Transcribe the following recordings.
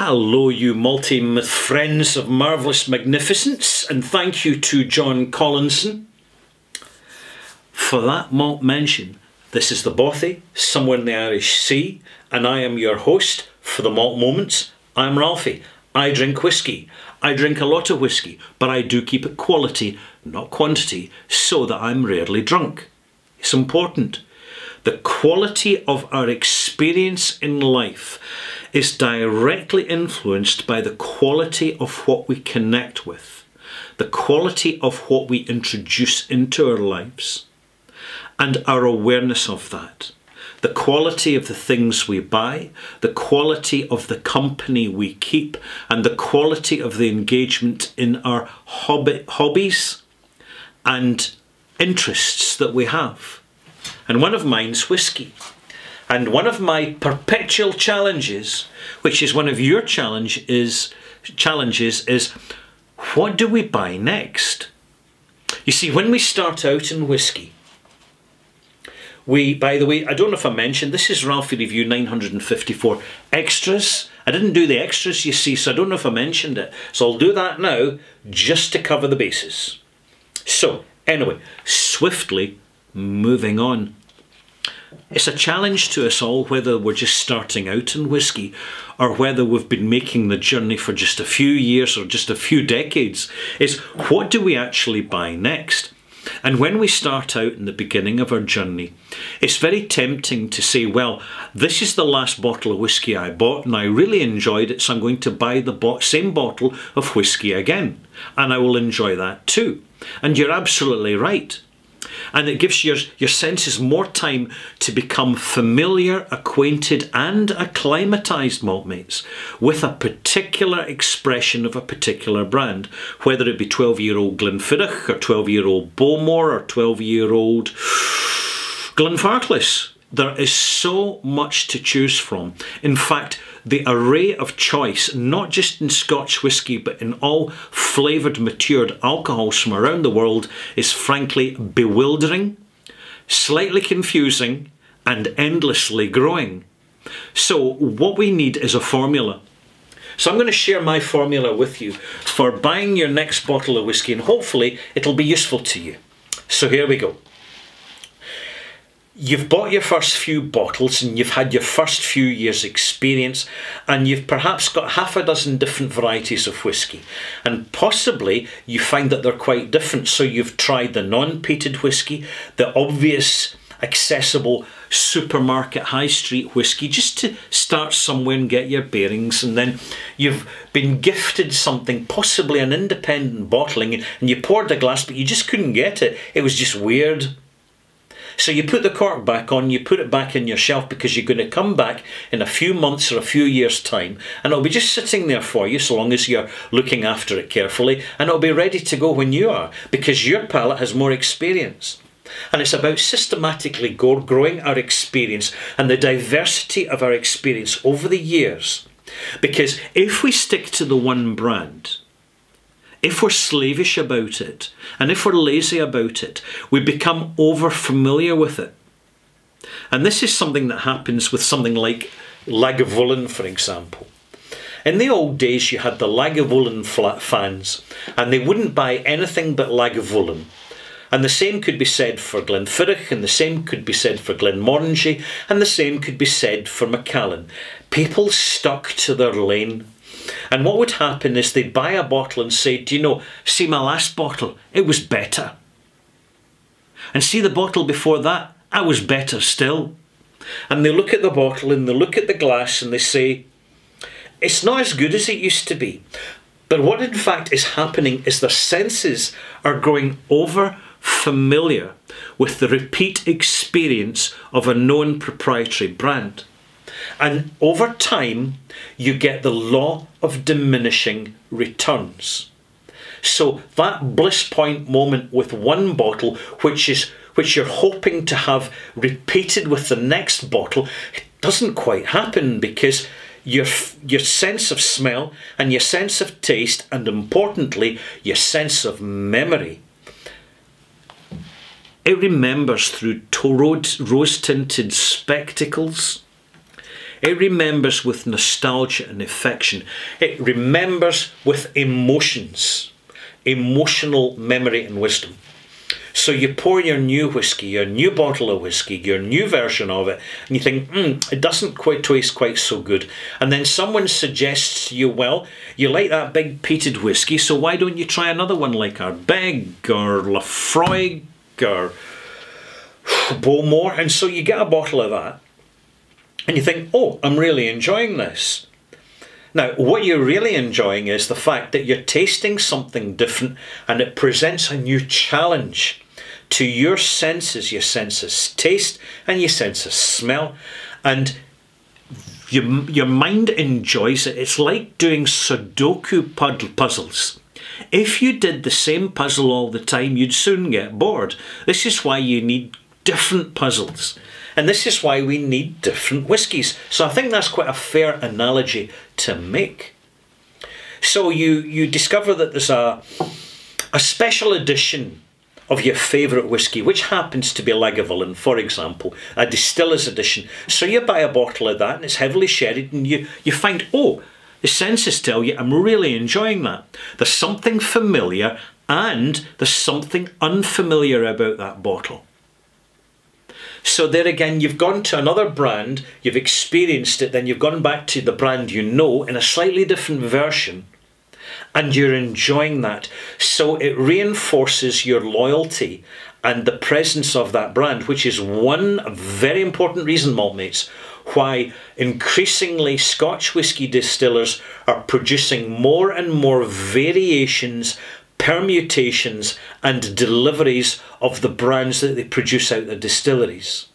Hello, you multi friends of marvellous magnificence, and thank you to John Collinson for that malt mention. This is the Bothy, somewhere in the Irish Sea, and I am your host for the Malt Moments. I'm Ralfy. I drink whisky. I drink a lot of whisky, but I do keep it quality, not quantity, so that I'm rarely drunk. It's important. The quality of our experience in life is directly influenced by the quality of what we connect with, the quality of what we introduce into our lives, and our awareness of that. The quality of the things we buy, the quality of the company we keep, and the quality of the engagement in our hobby, hobbies and interests that we have. And one of mine's whisky. And one of my perpetual challenges, which is one of your challenge is, challenges, is what do we buy next? You see, when we start out in whiskey, we, by the way, I don't know if I mentioned, this is Ralfy Review 954 extras. I didn't do the extras, you see, so I don't know if I mentioned it. So I'll do that now, just to cover the bases. So, anyway, swiftly moving on. It's a challenge to us all whether we're just starting out in whisky or whether we've been making the journey for just a few years or just a few decades. Is what do we actually buy next? And when we start out in the beginning of our journey, it's very tempting to say, well, this is the last bottle of whisky I bought and I really enjoyed it, so I'm going to buy the same bottle of whisky again. And I will enjoy that too. And you're absolutely right and it gives your, your senses more time to become familiar, acquainted, and acclimatized maltmates with a particular expression of a particular brand, whether it be 12 year old Glenfiddich, or 12 year old Bowmore, or 12 year old Glenfarclas. There is so much to choose from. In fact, the array of choice, not just in Scotch whisky, but in all flavoured matured alcohols from around the world, is frankly bewildering, slightly confusing, and endlessly growing. So, what we need is a formula. So, I'm going to share my formula with you for buying your next bottle of whisky, and hopefully, it'll be useful to you. So, here we go you've bought your first few bottles and you've had your first few years experience and you've perhaps got half a dozen different varieties of whisky and possibly you find that they're quite different. So you've tried the non-peated whisky the obvious accessible supermarket high street whisky just to start somewhere and get your bearings. And then you've been gifted something possibly an independent bottling and you poured a glass but you just couldn't get it. It was just weird so you put the cork back on, you put it back in your shelf because you're going to come back in a few months or a few years' time and it'll be just sitting there for you so long as you're looking after it carefully and it'll be ready to go when you are because your palate has more experience. And it's about systematically growing our experience and the diversity of our experience over the years. Because if we stick to the one brand, if we're slavish about it and if we're lazy about it, we become over familiar with it. And this is something that happens with something like Lagavulin, for example. In the old days, you had the Lagavulin fans, and they wouldn't buy anything but Lagavulin. And the same could be said for Glenfiddich, and the same could be said for Glenmorangie, and the same could be said for Macallan. People stuck to their lane and what would happen is they'd buy a bottle and say, Do you know, see my last bottle? It was better. And see the bottle before that? I was better still. And they look at the bottle and they look at the glass and they say, It's not as good as it used to be. But what in fact is happening is their senses are growing over familiar with the repeat experience of a known proprietary brand. And over time, you get the law of diminishing returns. So that bliss point moment with one bottle, which is which you're hoping to have repeated with the next bottle, it doesn't quite happen because your your sense of smell and your sense of taste, and importantly, your sense of memory. It remembers through rose tinted spectacles It remembers with nostalgia and affection. It remembers with emotions, emotional memory and wisdom. So you pour your new whiskey, your new bottle of whiskey, your new version of it, and you think, hmm, it doesn't quite taste quite so good. And then someone suggests to you, well, you like that big peated whiskey, so why don't you try another one like Ardbeg or Laphroaig or Bowmore? And so you get a bottle of that, and you think, oh, I'm really enjoying this. Now, what you're really enjoying is the fact that you're tasting something different and it presents a new challenge to your senses, your senses taste and your senses smell, and your, your mind enjoys it. It's like doing Sudoku puzzles. If you did the same puzzle all the time, you'd soon get bored. This is why you need different puzzles. And this is why we need different whiskies. So I think that's quite a fair analogy to make. So you, you discover that there's a, a special edition of your favourite whisky, which happens to be Lagavulin, for example, a distiller's edition. So you buy a bottle of that and it's heavily sherried and you, you find, oh, the senses tell you I'm really enjoying that. There's something familiar and there's something unfamiliar about that bottle. So there again, you've gone to another brand, you've experienced it, then you've gone back to the brand you know in a slightly different version and you're enjoying that. So it reinforces your loyalty and the presence of that brand, which is one very important reason, maltmates, why increasingly Scotch whisky distillers are producing more and more variations, permutations, and deliveries of the brands that they produce out the distilleries.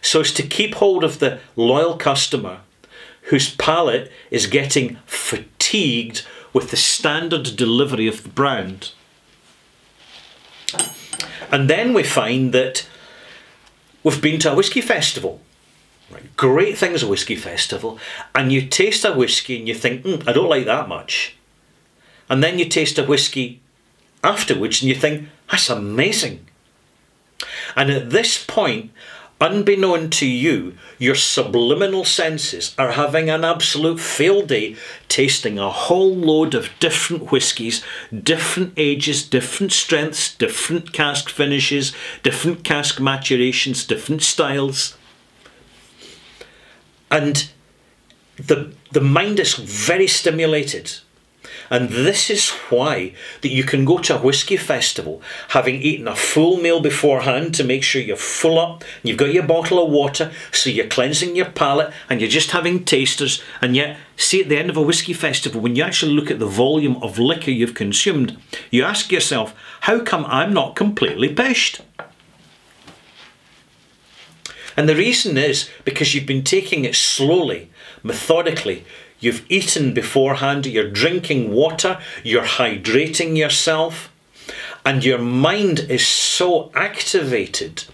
So as to keep hold of the loyal customer whose palate is getting fatigued with the standard delivery of the brand. And then we find that we've been to a whisky festival. Right, great things a whisky festival, and you taste a whisky and you think, mm, I don't like that much. And then you taste a whisky afterwards and you think, that's amazing. And at this point, unbeknown to you, your subliminal senses are having an absolute field day tasting a whole load of different whiskies, different ages, different strengths, different cask finishes, different cask maturations, different styles. And the, the mind is very stimulated and this is why that you can go to a whisky festival having eaten a full meal beforehand to make sure you're full up, you've got your bottle of water, so you're cleansing your palate and you're just having tasters. And yet, see at the end of a whisky festival, when you actually look at the volume of liquor you've consumed, you ask yourself, how come I'm not completely pished? And the reason is because you've been taking it slowly, methodically, You've eaten beforehand, you're drinking water, you're hydrating yourself, and your mind is so activated,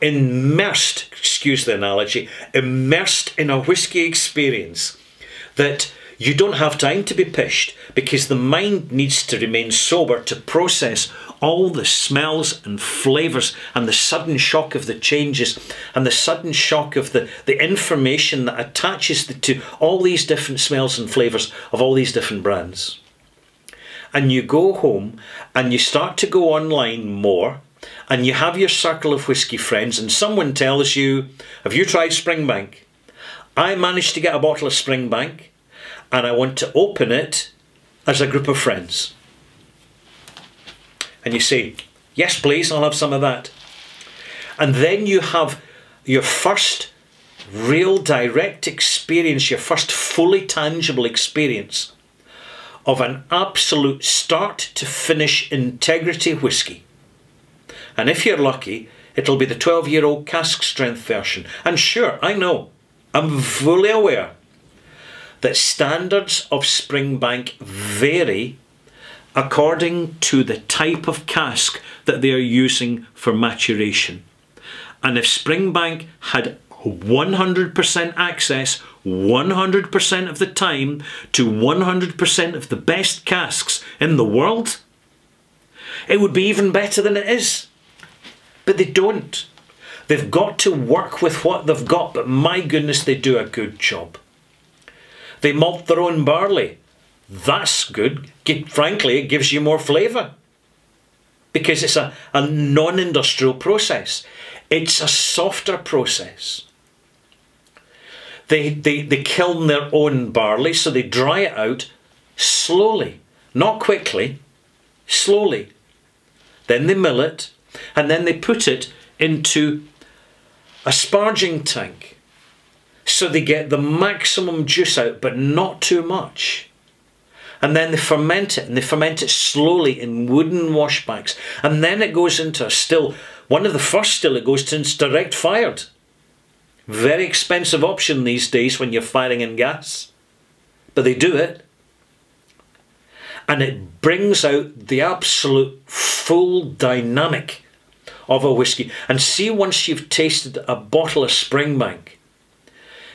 immersed, excuse the analogy, immersed in a whisky experience that you don't have time to be pished because the mind needs to remain sober to process all the smells and flavours and the sudden shock of the changes and the sudden shock of the, the information that attaches to all these different smells and flavours of all these different brands. And you go home and you start to go online more and you have your circle of whisky friends and someone tells you, have you tried Springbank? I managed to get a bottle of Springbank and I want to open it as a group of friends. And you say, Yes, please, I'll have some of that. And then you have your first real direct experience, your first fully tangible experience of an absolute start to finish integrity whisky. And if you're lucky, it'll be the 12 year old cask strength version. And sure, I know, I'm fully aware that standards of Springbank vary according to the type of cask that they are using for maturation. And if Springbank had 100% access 100% of the time to 100% of the best casks in the world, it would be even better than it is. But they don't. They've got to work with what they've got, but my goodness, they do a good job. They malt their own barley. That's good. Frankly, it gives you more flavour because it's a, a non industrial process, it's a softer process. They, they, they kiln their own barley, so they dry it out slowly, not quickly, slowly. Then they mill it, and then they put it into a sparging tank so they get the maximum juice out, but not too much. And then they ferment it, and they ferment it slowly in wooden washbacks. And then it goes into a still, one of the first still it goes to is direct fired. Very expensive option these days when you're firing in gas. But they do it. And it brings out the absolute full dynamic of a whisky. And see, once you've tasted a bottle of Springbank,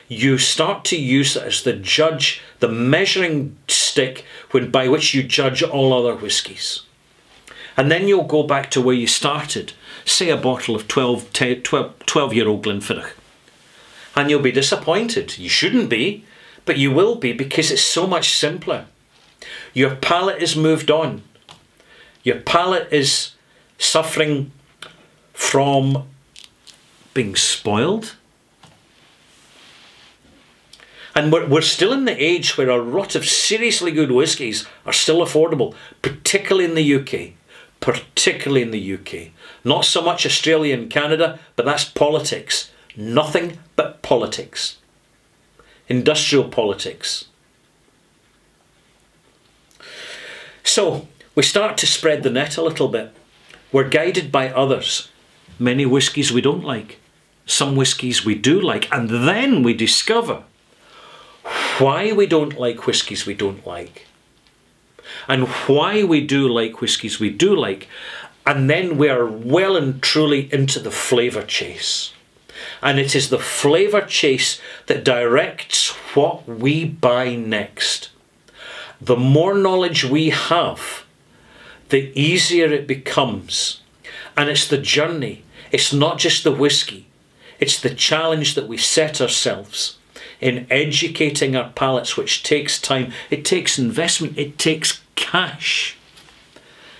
you start to use it as the judge, the measuring stick when, by which you judge all other whiskies. And then you'll go back to where you started, say a bottle of 12, 12, 12 year old Glenfiddich. And you'll be disappointed. You shouldn't be, but you will be because it's so much simpler. Your palate is moved on. Your palate is suffering from being spoiled and we're, we're still in the age where a lot of seriously good whiskies are still affordable, particularly in the UK. Particularly in the UK. Not so much Australia and Canada, but that's politics. Nothing but politics. Industrial politics. So, we start to spread the net a little bit. We're guided by others. Many whiskies we don't like, some whiskies we do like, and then we discover why we don't like whiskies we don't like, and why we do like whiskies we do like, and then we are well and truly into the flavour chase. And it is the flavour chase that directs what we buy next. The more knowledge we have, the easier it becomes. And it's the journey, it's not just the whisky, it's the challenge that we set ourselves in educating our palates, which takes time, it takes investment, it takes cash.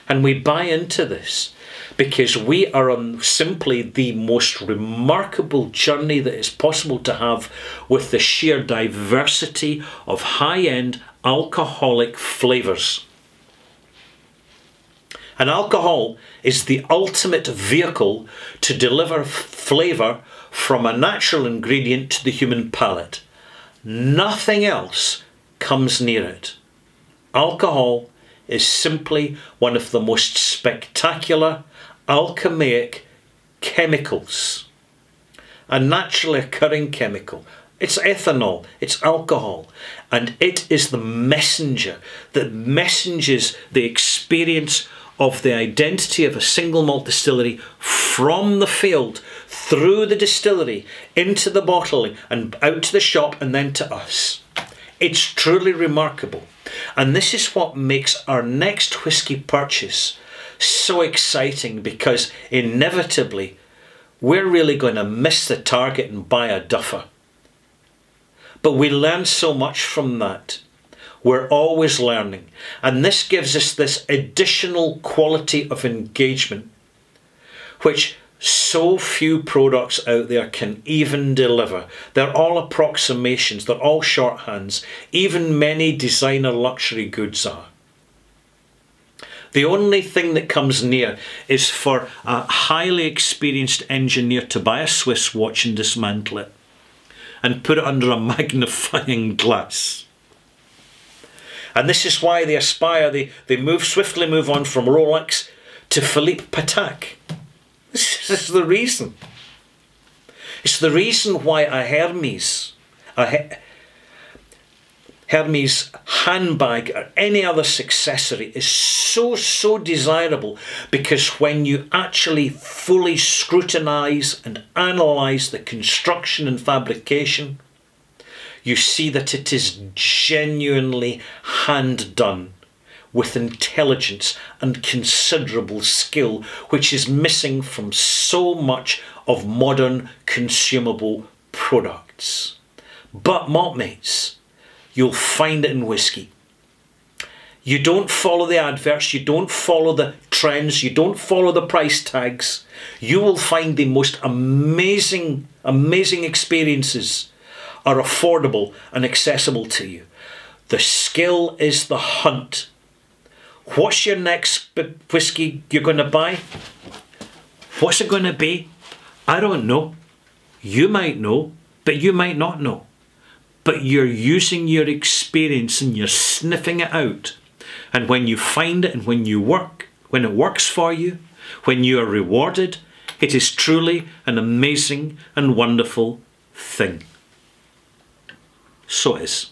And we buy into this because we are on simply the most remarkable journey that is possible to have with the sheer diversity of high end alcoholic flavours. And alcohol is the ultimate vehicle to deliver flavour from a natural ingredient to the human palate. Nothing else comes near it. Alcohol is simply one of the most spectacular alchemic chemicals. A naturally occurring chemical. It's ethanol, it's alcohol, and it is the messenger that messenges the experience of the identity of a single malt distillery from the field through the distillery into the bottling and out to the shop and then to us. It's truly remarkable. And this is what makes our next whisky purchase so exciting because inevitably we're really going to miss the target and buy a duffer. But we learn so much from that. We're always learning. And this gives us this additional quality of engagement, which so few products out there can even deliver. They're all approximations, they're all shorthands. Even many designer luxury goods are. The only thing that comes near is for a highly experienced engineer to buy a Swiss watch and dismantle it and put it under a magnifying glass. And this is why they aspire, they, they move swiftly move on from Rolex to Philippe Patek this is the reason. It's the reason why a Hermes, a Hermes handbag or any other accessory is so, so desirable because when you actually fully scrutinize and analyze the construction and fabrication, you see that it is genuinely hand done with intelligence and considerable skill, which is missing from so much of modern consumable products. But, maltmates, you'll find it in whisky. You don't follow the adverts, you don't follow the trends, you don't follow the price tags. You will find the most amazing, amazing experiences are affordable and accessible to you. The skill is the hunt. What's your next whiskey you're going to buy? What's it going to be? I don't know. You might know, but you might not know. But you're using your experience and you're sniffing it out and when you find it and when you work, when it works for you, when you are rewarded, it is truly an amazing and wonderful thing. So is.